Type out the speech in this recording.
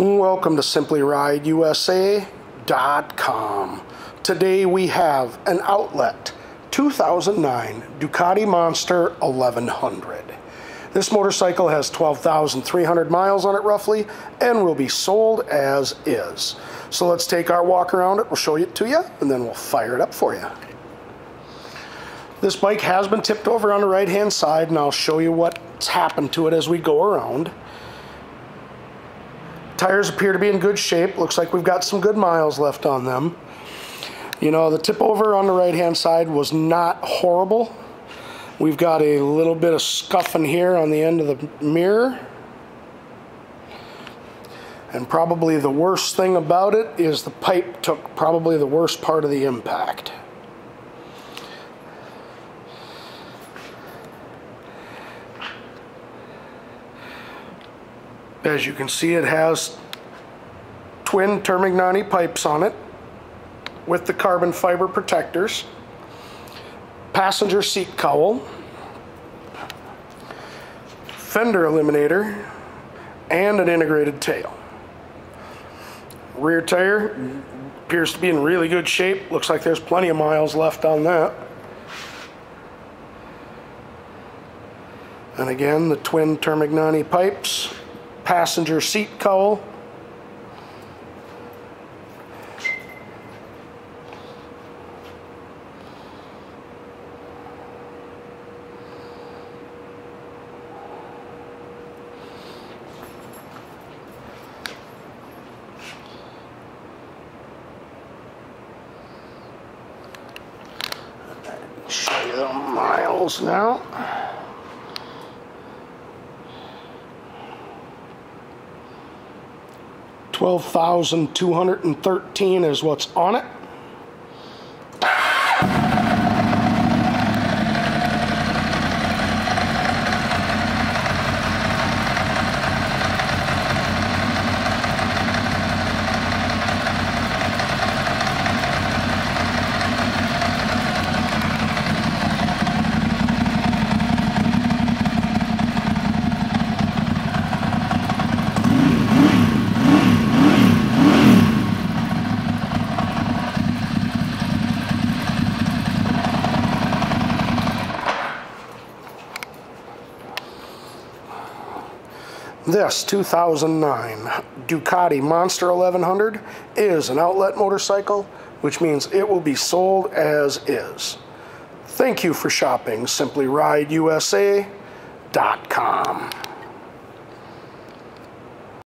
Mm, welcome to SimplyRideUSA.com. Today we have an outlet 2009 Ducati Monster 1100. This motorcycle has 12,300 miles on it roughly and will be sold as is. So let's take our walk around it, we'll show it to you, and then we'll fire it up for you. This bike has been tipped over on the right hand side and I'll show you what's happened to it as we go around. Tires appear to be in good shape. Looks like we've got some good miles left on them. You know, the tip over on the right hand side was not horrible. We've got a little bit of scuffing here on the end of the mirror. And probably the worst thing about it is the pipe took probably the worst part of the impact. As you can see, it has twin Termignoni pipes on it with the carbon fiber protectors, passenger seat cowl, fender eliminator, and an integrated tail. Rear tire appears to be in really good shape. Looks like there's plenty of miles left on that. And again, the twin Termignoni pipes passenger seat cowl. Show you the miles now. 12,213 is what's on it. This 2009 Ducati Monster 1100 is an outlet motorcycle, which means it will be sold as is. Thank you for shopping SimplyRideUSA.com.